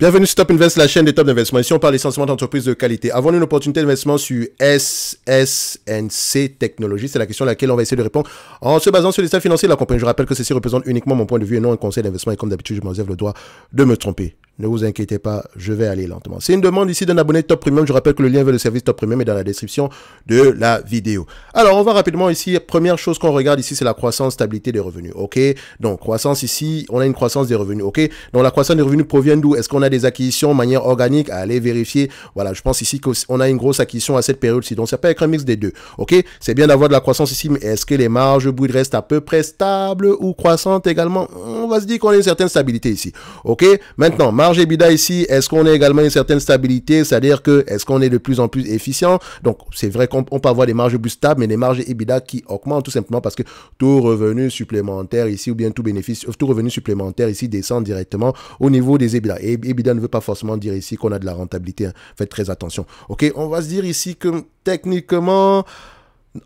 Bienvenue sur Top Invest, la chaîne des top d'investissement. Ici, on parle essentiellement d'entreprises de qualité. Avons-nous une opportunité d'investissement sur SSNC Technologies? C'est la question à laquelle on va essayer de répondre en se basant sur les états financiers de la compagnie. Je rappelle que ceci représente uniquement mon point de vue et non un conseil d'investissement. Et comme d'habitude, je m'en le droit de me tromper. Ne vous inquiétez pas, je vais aller lentement. C'est une demande ici d'un abonné Top Premium. Je rappelle que le lien vers le service Top Premium est dans la description de la vidéo. Alors, on va rapidement ici. Première chose qu'on regarde ici, c'est la croissance, stabilité des revenus. OK? Donc, croissance ici, on a une croissance des revenus. OK? Donc, la croissance des revenus provient d'où? Est-ce qu'on a des acquisitions de manière organique? À aller vérifier Voilà, je pense ici qu'on a une grosse acquisition à cette période-ci. Donc, ça peut être un mix des deux. OK? C'est bien d'avoir de la croissance ici, mais est-ce que les marges brutes restent à peu près stables ou croissantes également? On va se dire qu'on a une certaine stabilité ici. OK? Maintenant, marge EBITDA ici, est-ce qu'on a également une certaine stabilité? C'est-à-dire que est-ce qu'on est de plus en plus efficient? Donc, c'est vrai qu'on peut avoir des marges plus stables, mais des marges EBITDA qui augmentent tout simplement parce que tout revenu supplémentaire ici, ou bien tout bénéfice, tout revenu supplémentaire ici descend directement au niveau des EBITDA. Et EBITDA ne veut pas forcément dire ici qu'on a de la rentabilité. Hein. Faites très attention. OK On va se dire ici que techniquement...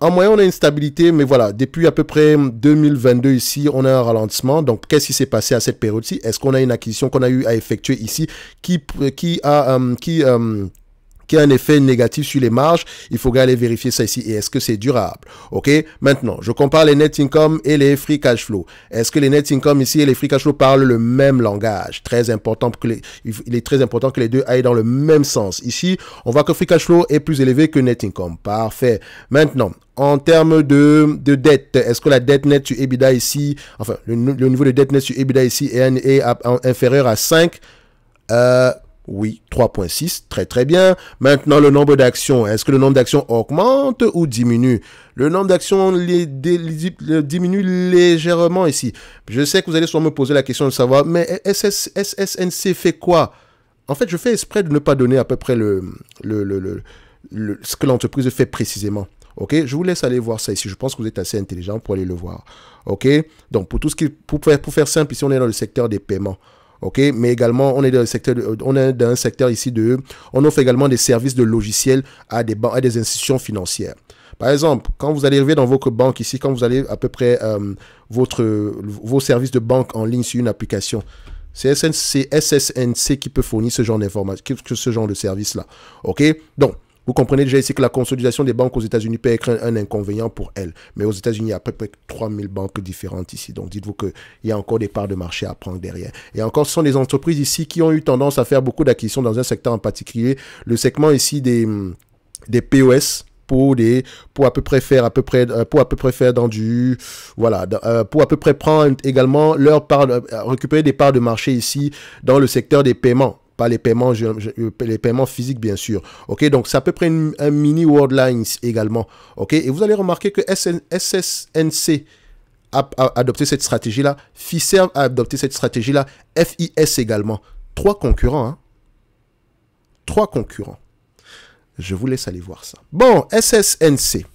En moyen, on a une stabilité, mais voilà, depuis à peu près 2022 ici, on a un ralentissement. Donc, qu'est-ce qui s'est passé à cette période-ci? Est-ce qu'on a une acquisition qu'on a eu à effectuer ici qui, qui a, euh, qui, euh, qui a un effet négatif sur les marges, il faut aller vérifier ça ici. Et est-ce que c'est durable? Ok? Maintenant, je compare les net income et les free cash flow. Est-ce que les net income ici et les free cash flow parlent le même langage? Très important que les, il est très important que les deux aillent dans le même sens. Ici, on voit que free cash flow est plus élevé que net income. Parfait. Maintenant, en termes de, de dette, est-ce que la dette nette sur EBITDA ici, enfin, le, niveau de dette nette sur EBITDA ici est, est inférieur à 5 euh, oui, 3.6, très très bien. Maintenant, le nombre d'actions, est-ce que le nombre d'actions augmente ou diminue? Le nombre d'actions diminue légèrement ici. Je sais que vous allez sûrement me poser la question de savoir, mais SSNC fait quoi? En fait, je fais exprès de ne pas donner à peu près ce que l'entreprise fait précisément. Ok, je vous laisse aller voir ça ici. Je pense que vous êtes assez intelligent pour aller le voir. Ok, donc tout ce qui, pour faire, pour faire simple, ici on est dans le secteur des paiements ok Mais également, on est dans secteur, un secteur ici de, on offre également des services de logiciels à des à des institutions financières. Par exemple, quand vous allez arriver dans votre banque ici, quand vous allez à peu près euh, votre, vos services de banque en ligne sur une application, c'est SSNC qui peut fournir ce genre d'informations, ce genre de service-là. OK Donc, vous comprenez déjà ici que la consolidation des banques aux États-Unis peut être un, inconvénient pour elles. Mais aux États-Unis, il y a à peu près 3000 banques différentes ici. Donc dites-vous qu'il y a encore des parts de marché à prendre derrière. Et encore, ce sont des entreprises ici qui ont eu tendance à faire beaucoup d'acquisitions dans un secteur en particulier. Le segment ici des, des POS, pour des pour à peu près faire à peu près euh, pour à peu près faire dans du voilà euh, pour à peu près prendre également leur part euh, récupérer des parts de marché ici dans le secteur des paiements pas les paiements, physiques bien sûr. Ok, donc c'est à peu près un mini Worldlines également. Ok, et vous allez remarquer que SSNC a, adopté cette stratégie-là, Fiserv a adopté cette stratégie-là, FIS également. Trois concurrents. Hein. Trois concurrents. Je vous laisse aller voir ça. Bon, SSNC.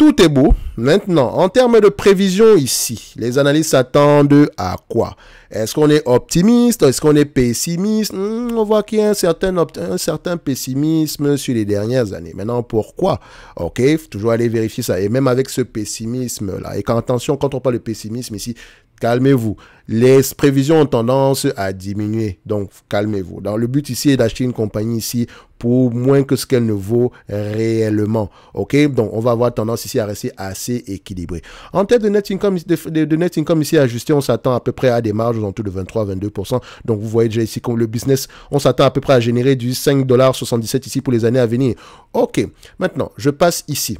Tout est beau. Maintenant, en termes de prévision ici, les analystes s'attendent à quoi? Est-ce qu'on est optimiste? Est-ce qu'on est pessimiste? Hmm, On voit qu'il y a un certain, un certain pessimisme sur les dernières années. Maintenant, pourquoi? Ok, faut toujours aller vérifier ça. Et même avec ce pessimisme-là, et quand, attention, quand on parle de pessimisme ici, calmez-vous. Les prévisions ont tendance à diminuer. Donc, calmez-vous. Dans le but ici est d'acheter une compagnie ici pour moins que ce qu'elle ne vaut réellement. OK? Donc, on va avoir tendance ici à rester assez équilibré. En termes de net income, de, net income ici ajusté, on s'attend à peu près à des marges autour de 23-22%. Donc, vous voyez déjà ici comme le business, on s'attend à peu près à générer du 5,77$ ici pour les années à venir. OK. Maintenant, je passe ici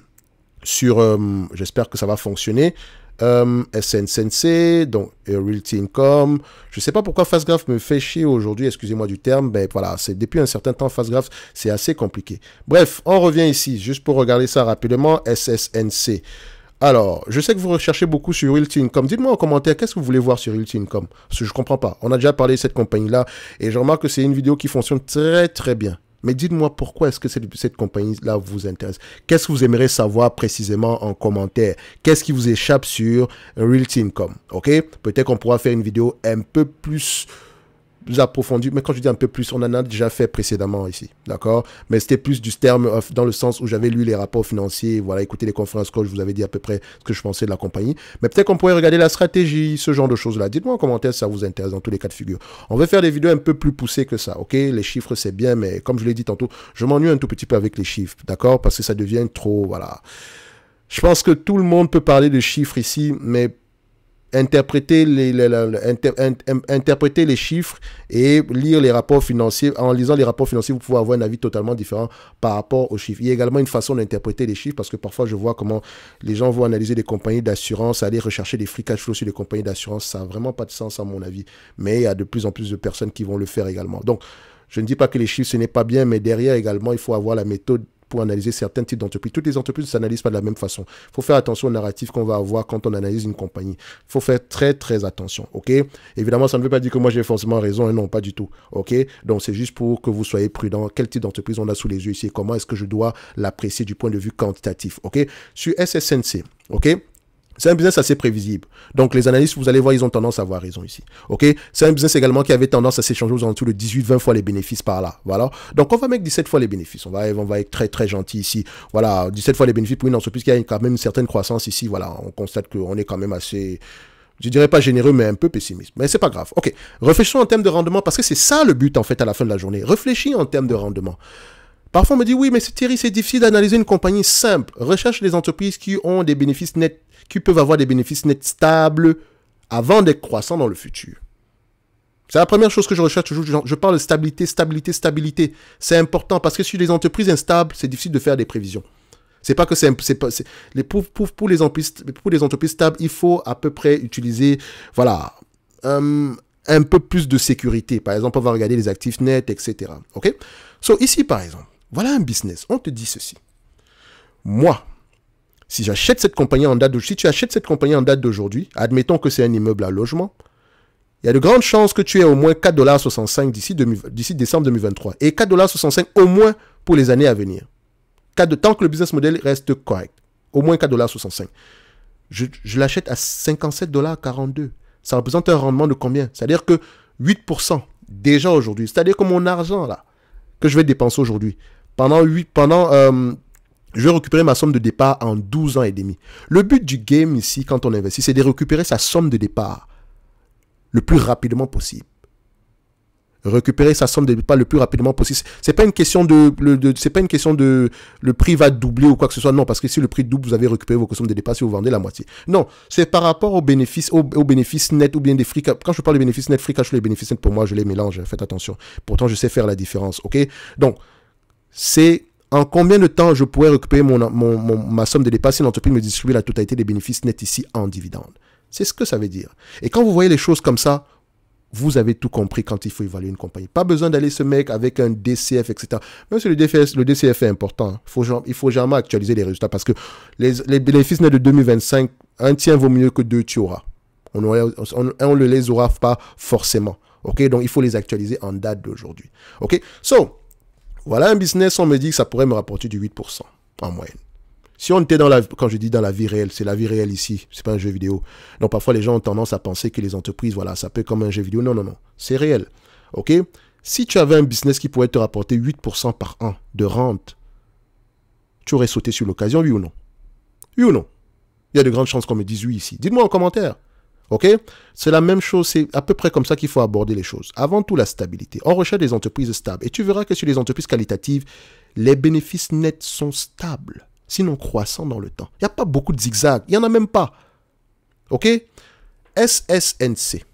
sur, euh, j'espère que ça va fonctionner. Euh, donc Realty Income. Je ne sais pas pourquoi Fastgraph me fait chier aujourd'hui, excusez-moi du terme, mais voilà, c'est depuis un certain temps Fastgraph, c'est assez compliqué. Bref, on revient ici, juste pour regarder ça rapidement, SSNC. Alors, je sais que vous recherchez beaucoup sur Realty Income. Dites-moi en commentaire, qu'est-ce que vous voulez voir sur Realty Income Parce que je ne comprends pas. On a déjà parlé de cette compagnie-là, et je remarque que c'est une vidéo qui fonctionne très très bien. Mais dites-moi pourquoi est-ce que cette, compagnie-là vous intéresse? Qu'est-ce que vous aimeriez savoir précisément en commentaire? Qu'est-ce qui vous échappe sur Realty Income? Ok? Peut-être qu'on pourra faire une vidéo un peu plus approfondi, mais quand je dis un peu plus, on en a déjà fait précédemment ici, d'accord? Mais c'était plus du terme dans le sens où j'avais lu les rapports financiers, voilà, écouté les conférences que je vous avais dit à peu près ce que je pensais de la compagnie. Mais peut-être qu'on pourrait regarder la stratégie, ce genre de choses-là. Dites-moi en commentaire si ça vous intéresse dans tous les cas de figure. On va faire des vidéos un peu plus poussées que ça, ok? Les chiffres, c'est bien, mais comme je l'ai dit tantôt, je m'ennuie un tout petit peu avec les chiffres, d'accord? Parce que ça devient trop, voilà. Je pense que tout le monde peut parler de chiffres ici, mais interpréter les, interpréter les chiffres et lire les rapports financiers. En lisant les rapports financiers, vous pouvez avoir un avis totalement différent par rapport aux chiffres. Il y a également une façon d'interpréter les chiffres parce que parfois je vois comment les gens vont analyser des compagnies d'assurance, aller rechercher des free cash flow sur les compagnies d'assurance. Ça n'a vraiment pas de sens à mon avis. Mais il y a de plus en plus de personnes qui vont le faire également. Donc, je ne dis pas que les chiffres, ce n'est pas bien, mais derrière également, il faut avoir la méthode pour analyser certains types d'entreprises. Toutes les entreprises ne s'analysent pas de la même façon. Il faut faire attention au narratif qu'on va avoir quand on analyse une compagnie. Il faut faire très, très attention. OK? Évidemment, ça ne veut pas dire que moi j'ai forcément raison. Hein, non, pas du tout. OK? Donc, c'est juste pour que vous soyez prudent. Quel type d'entreprise on a sous les yeux ici comment est-ce que je dois l'apprécier du point de vue quantitatif. OK? Sur SSNC, OK? C'est un business assez prévisible. Donc, les analystes, vous allez voir, ils ont tendance à avoir raison ici. OK? C'est un business également qui avait tendance à s'échanger aux alentours de 18-20 fois les bénéfices par là. Voilà. Donc, on va mettre 17 fois les bénéfices. On va, être très, très gentil ici. Voilà. 17 fois les bénéfices pour une entreprise qui a quand même une certaine croissance ici. Voilà. On constate qu'on est quand même assez je dirais pas généreux, mais un peu pessimiste. Mais c'est pas grave. Ok. Réfléchissons en termes de rendement, parce que c'est ça le but, en fait, à la fin de la journée. Réfléchis en termes de rendement. Parfois, on me dit, oui, mais Thierry, c'est difficile d'analyser une compagnie simple. Recherche les entreprises qui ont des bénéfices nets qui peuvent avoir des bénéfices nets stables avant d'être croissants dans le futur. C'est la première chose que je recherche toujours. Je parle de stabilité, stabilité, stabilité. C'est important parce que sur les entreprises instables, c'est difficile de faire des prévisions. C'est pas que c'est les pour, pour, les entreprises pour les entreprises stables, il faut à peu près utiliser voilà un, un peu plus de sécurité. Par exemple, on va regarder les actifs nets, etc. Ok? So ici par exemple, voilà un business. On te dit ceci. Moi, si j'achète cette compagnie en date tu achètes cette compagnie en date d'aujourd'hui, admettons que c'est un immeuble à logement, il y a de grandes chances que tu aies au moins 4,65$ d'ici, d'ici décembre 2023 et 4,65$ au moins pour les années à venir. tant que le business model reste correct. Au moins 4,65$. Je, je l'achète à 57,42$. Ça représente un rendement de combien? C'est-à-dire que 8% déjà aujourd'hui. C'est-à-dire que mon argent là, que je vais dépenser aujourd'hui, pendant 8, pendant euh, je vais récupérer ma somme de départ en 12 ans et demi. Le but du game ici, quand on investit, c'est de récupérer sa somme de départ le plus rapidement possible. Récupérer sa somme de départ le plus rapidement possible. C'est pas une question de, c'est pas une question de le prix va doubler ou quoi que ce soit. Non, parce que si le prix double, vous avez récupéré vos sommes de départ si vous vendez la moitié. Non, c'est par rapport aux bénéfices, aux, nets ou bien des free Quand je parle de bénéfices nets, free cash, les bénéfices nets pour moi, je les mélange. Faites attention. Pourtant, je sais faire la différence. Ok? Donc, c'est en combien de temps je pourrais récupérer ma somme de départ si l'entreprise me distribue la totalité des bénéfices nets ici en dividende? C'est ce que ça veut dire. Et quand vous voyez les choses comme ça, vous avez tout compris quand il faut évaluer une compagnie. Pas besoin d'aller se mec avec un DCF, etc. Même si le, DCF, est important, il faut, il faut jamais actualiser les résultats parce que les, bénéfices nets de 2025, un tien vaut mieux que deux tu auras. On ne le les aura pas forcément. OK? Donc il faut les actualiser en date d'aujourd'hui. OK? So, voilà un business, on me dit que ça pourrait me rapporter du 8% en moyenne. Si on était dans la, quand je dis dans la vie réelle, c'est la vie réelle ici, c'est pas un jeu vidéo. Donc parfois les gens ont tendance à penser que les entreprises, voilà, ça peut être comme un jeu vidéo. Non, non, non, c'est réel. Ok? Si tu avais un business qui pourrait te rapporter 8% par an de rente, tu aurais sauté sur l'occasion, oui ou non? Oui ou non? Il y a de grandes chances qu'on me dise oui ici. Dites-moi en commentaire. OK? C'est la même chose, c'est à peu près comme ça qu'il faut aborder les choses. Avant tout, la stabilité. On recherche des entreprises stables. Et tu verras que sur les entreprises qualitatives, les bénéfices nets sont stables, sinon croissants dans le temps. Il n'y a pas beaucoup de zigzags. Il n'y en a même pas. OK? SSNC,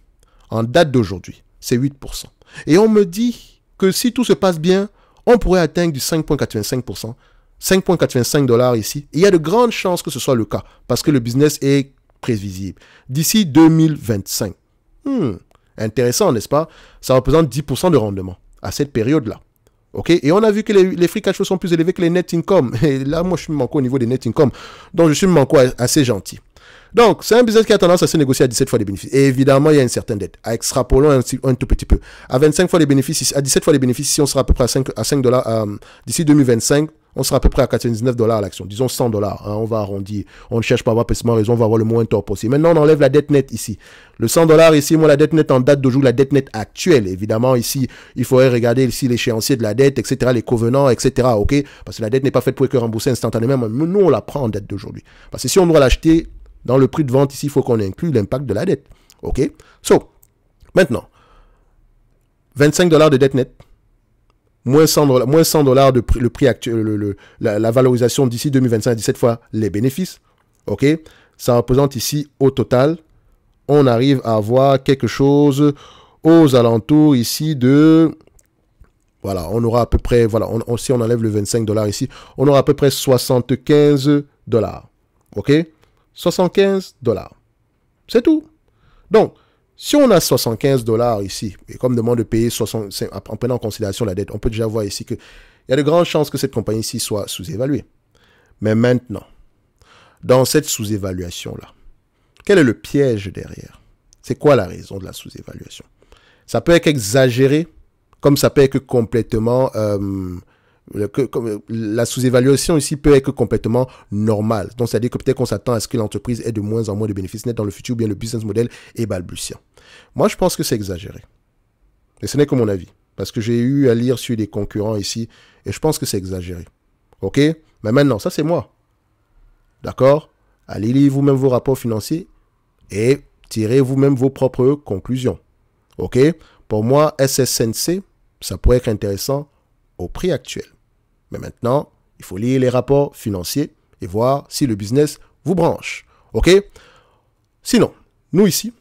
en date d'aujourd'hui, c'est 8%. Et on me dit que si tout se passe bien, on pourrait atteindre du 5,85%. 5,85 dollars ici. il y a de grandes chances que ce soit le cas, parce que le business est prévisible. D'ici 2025. Hmm, intéressant, n'est-ce pas? Ça représente 10% de rendement à cette période-là. OK? Et on a vu que les, les cash sont plus élevés que les net income. Et là, moi, je suis manqué au niveau des net income. Donc, je suis manqué assez gentil. Donc, c'est un business qui a tendance à se négocier à 17 fois les bénéfices. Et évidemment, il y a une certaine dette. Extrapolons un, un, tout petit peu. À 25 fois les bénéfices, à 17 fois les bénéfices, si on sera à peu près à 5, à 5 dollars euh, d'ici 2025, on sera à peu près à 99 dollars l'action. Disons 100 dollars. Hein, on va arrondir. On ne cherche pas à avoir précisément raison, on va avoir le moins tort possible. Maintenant, on enlève la dette nette ici. Le 100 dollars ici, moi, la dette nette en date d'aujourd'hui, la dette nette actuelle. Évidemment, ici, il faudrait regarder ici l'échéancier de la dette, etc., les covenants, etc., ok? Parce que la dette n'est pas faite pour être remboursée instantanément, mais nous, on la prend en dette d'aujourd'hui. Parce que si on doit l'acheter dans le prix de vente ici, il faut qu'on inclue l'impact de la dette. OK? So, maintenant, 25 dollars de dette nette, moins 100 dollars, moins 100 dollars de prix, le prix actuel, la, valorisation d'ici 2025 17 fois les bénéfices. OK? Ça représente ici au total, on arrive à avoir quelque chose aux alentours ici de voilà, on aura à peu près, voilà, si on enlève le 25 dollars ici, on aura à peu près 75 dollars. OK? 75 dollars. C'est tout. Donc, si on a 75 dollars ici, et comme demande de payer 65, en prenant en considération la dette, on peut déjà voir ici qu'il y a de grandes chances que cette compagnie-ci soit sous-évaluée. Mais maintenant, dans cette sous-évaluation-là, quel est le piège derrière? C'est quoi la raison de la sous-évaluation? Ça peut être exagéré, comme ça peut être complètement euh, la sous-évaluation ici peut être complètement normale. Donc, c'est-à-dire que peut-être qu'on s'attend à ce que l'entreprise ait de moins en moins de bénéfices nets dans le futur, ou bien le business model est balbutiant. Moi, je pense que c'est exagéré. Et ce n'est que mon avis. Parce que j'ai eu à lire sur des concurrents ici, et je pense que c'est exagéré. OK? Mais maintenant, ça, c'est moi. D'accord? Allez lire vous-même vos rapports financiers et tirez vous-même vos propres conclusions. OK? Pour moi, SSNC, ça pourrait être intéressant au prix actuel. Maintenant, il faut lire les rapports financiers et voir si le business vous branche. OK? Sinon, nous ici,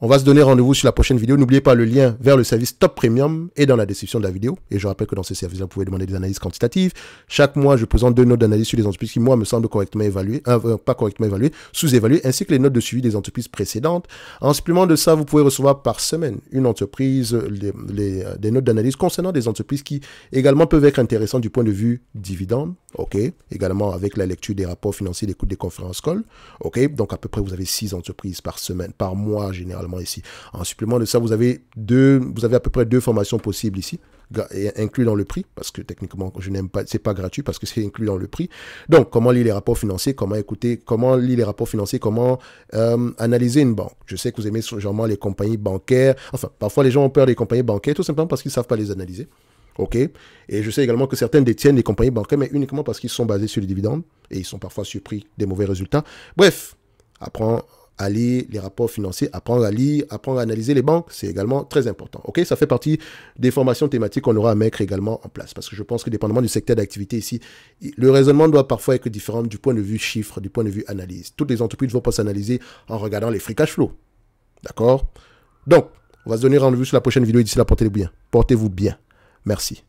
on va se donner rendez-vous sur la prochaine vidéo. N'oubliez pas le lien vers le service Top Premium est dans la description de la vidéo. Et je rappelle que dans ce service, vous pouvez demander des analyses quantitatives. Chaque mois, je présente deux notes d'analyse sur les entreprises qui, moi, me semblent correctement évaluées, euh, euh, pas correctement évaluées, sous-évaluées, ainsi que les notes de suivi des entreprises précédentes. En supplément de ça, vous pouvez recevoir par semaine une entreprise, euh, des notes d'analyse concernant des entreprises qui également peuvent être intéressantes du point de vue dividende. OK. Également avec la lecture des rapports financiers, des coûts des conférences call. OK. Donc, à peu près, vous avez six entreprises par semaine, par mois, généralement ici. En supplément de ça, vous avez, deux, vous avez à peu près deux formations possibles ici, inclus dans le prix, parce que techniquement, je n'aime pas, c'est pas gratuit parce que c'est inclus dans le prix. Donc, comment lire les rapports financiers, comment écouter, comment lire les rapports financiers, comment euh, analyser une banque. Je sais que vous aimez généralement les compagnies bancaires. Enfin, parfois les gens ont peur des compagnies bancaires tout simplement parce qu'ils savent pas les analyser. OK? Et je sais également que certaines détiennent des compagnies bancaires, mais uniquement parce qu'ils sont basés sur les dividendes et ils sont parfois surpris des mauvais résultats. Bref, apprends à lire les rapports financiers, apprendre à lire, apprendre à analyser les banques, c'est également très important. Ok, ça fait partie des formations thématiques qu'on aura à mettre également en place, parce que je pense que dépendamment du secteur d'activité ici, le raisonnement doit parfois être différent du point de vue chiffre, du point de vue analyse. Toutes les entreprises ne vont pas s'analyser en regardant les free cash flow. D'accord? Donc, on va se donner rendez-vous sur la prochaine vidéo d'ici là, portez-vous bien. Portez-vous bien. Merci.